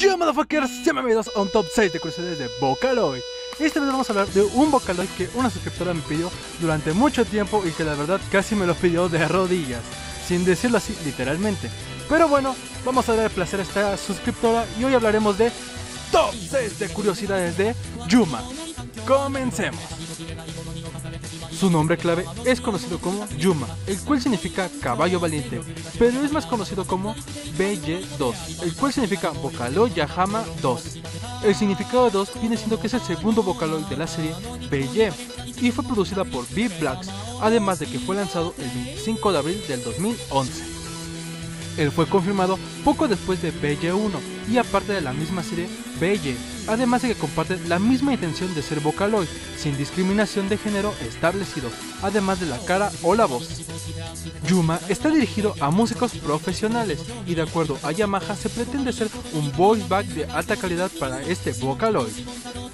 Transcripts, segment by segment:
Yo, motherfuckers, bienvenidos a un top 6 de curiosidades de Vocaloid. Esta vez vamos a hablar de un Vocaloid que una suscriptora me pidió durante mucho tiempo y que la verdad casi me lo pidió de rodillas, sin decirlo así literalmente. Pero bueno, vamos a dar el placer a esta suscriptora y hoy hablaremos de top 6 de curiosidades de Yuma. Comencemos. Su nombre clave es conocido como Yuma, el cual significa caballo valiente, pero es más conocido como BY2, el cual significa Vocaloid Yahama 2. El significado de 2 viene siendo que es el segundo Vocaloid de la serie BY y fue producida por B-Blacks, además de que fue lanzado el 25 de abril del 2011. Él fue confirmado poco después de BY1 y aparte de la misma serie BY, además de que comparten la misma intención de ser Vocaloid, sin discriminación de género establecido, además de la cara o la voz. Yuma está dirigido a músicos profesionales y de acuerdo a Yamaha se pretende ser un voice back de alta calidad para este Vocaloid.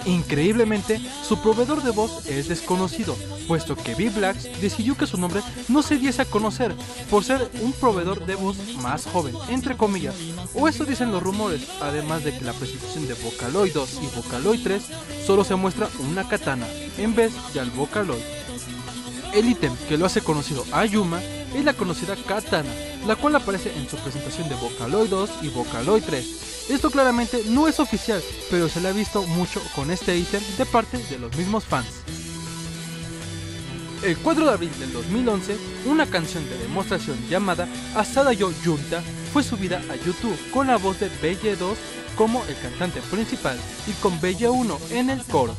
Increíblemente, su proveedor de voz es desconocido, puesto que B-Blacks decidió que su nombre no se diese a conocer por ser un proveedor de voz más joven, entre comillas, o eso dicen los rumores, además de que la presentación de Vocaloid 2 y Vocaloid 3 solo se muestra una katana, en vez de al Vocaloid. El ítem que lo hace conocido a Yuma es la conocida katana, la cual aparece en su presentación de Vocaloid 2 y Vocaloid 3, esto claramente no es oficial, pero se le ha visto mucho con este ítem de parte de los mismos fans. El 4 de abril del 2011, una canción de demostración llamada Asada Yo Junta fue subida a YouTube con la voz de Belle 2 como el cantante principal y con Bella 1 en el coro.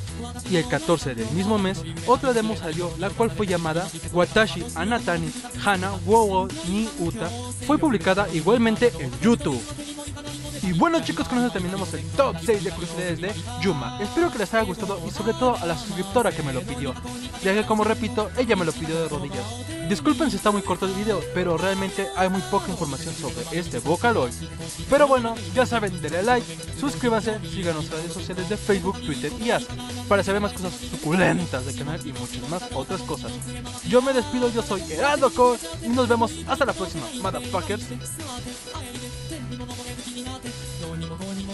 Y el 14 del mismo mes, otra demo salió, la cual fue llamada Watashi Anatani Hana Wowo Ni Uta, fue publicada igualmente en YouTube. Y bueno chicos, con eso terminamos el top 6 de curiosidades de Yuma. Espero que les haya gustado y sobre todo a la suscriptora que me lo pidió, ya que como repito, ella me lo pidió de rodillas. Disculpen si está muy corto el video, pero realmente hay muy poca información sobre este Vocaloid. Pero bueno, ya saben, denle like, suscríbanse, síganos en redes sociales de Facebook, Twitter y As para saber más cosas suculentas del canal y muchas más otras cosas. Yo me despido, yo soy Heraldo Core y nos vemos hasta la próxima, motherfuckers. どうにもこうにも